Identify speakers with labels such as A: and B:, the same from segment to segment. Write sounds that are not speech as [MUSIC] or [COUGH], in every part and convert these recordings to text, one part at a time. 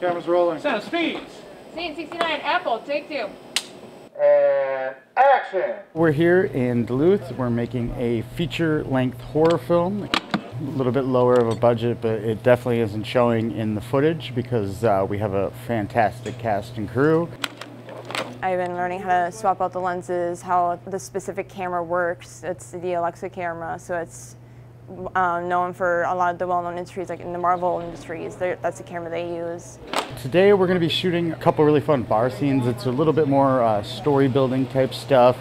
A: Camera's rolling.
B: Sound speeds.
C: Scene 69, Apple, take two.
A: And action!
D: We're here in Duluth. We're making a feature length horror film. A little bit lower of a budget, but it definitely isn't showing in the footage because uh, we have a fantastic cast and crew.
E: I've been learning how to swap out the lenses, how the specific camera works. It's the Alexa camera, so it's um, known for a lot of the well-known industries, like in the Marvel industries. They're- That's the camera they use.
D: Today we're going to be shooting a couple really fun bar scenes. It's a little bit more uh, story building type stuff.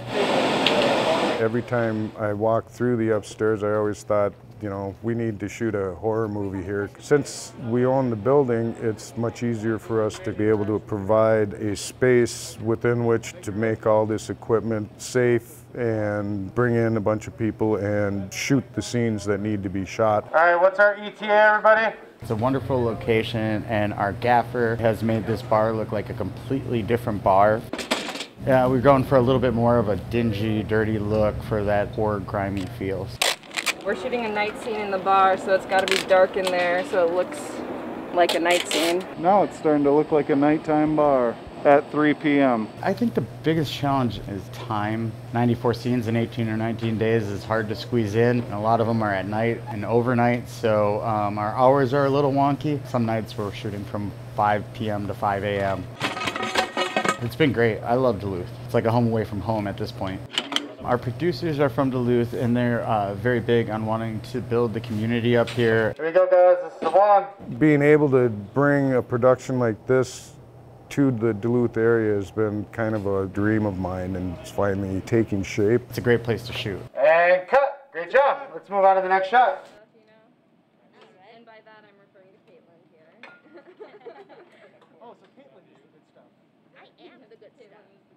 F: Every time I walk through the upstairs, I always thought, you know, we need to shoot a horror movie here. Since we own the building, it's much easier for us to be able to provide a space within which to make all this equipment safe and bring in a bunch of people and shoot the scenes that need to be shot.
A: All right, what's our ETA, everybody?
D: It's a wonderful location, and our gaffer has made this bar look like a completely different bar. Yeah, we're going for a little bit more of a dingy, dirty look for that horror, grimy feel.
G: We're shooting a night scene in the bar, so it's got to be dark in there so it looks like a night scene.
A: Now it's starting to look like a nighttime bar at 3 p.m.
D: I think the biggest challenge is time. 94 scenes in 18 or 19 days is hard to squeeze in. A lot of them are at night and overnight, so um, our hours are a little wonky. Some nights we're shooting from 5 p.m. to 5 a.m. It's been great. I love Duluth. It's like a home away from home at this point. Our producers are from Duluth and they're uh, very big on wanting to build the community up here.
A: Here we go, guys. This is the one.
F: Being able to bring a production like this to the Duluth area has been kind of a dream of mine and it's finally taking shape.
D: It's a great place to shoot.
A: And cut. Great job. Let's move on to the next shot.
G: And by that, I'm referring to Caitlin here. [LAUGHS]
B: Oh, so Caitlin is the good stuff.
G: I am the good stuff.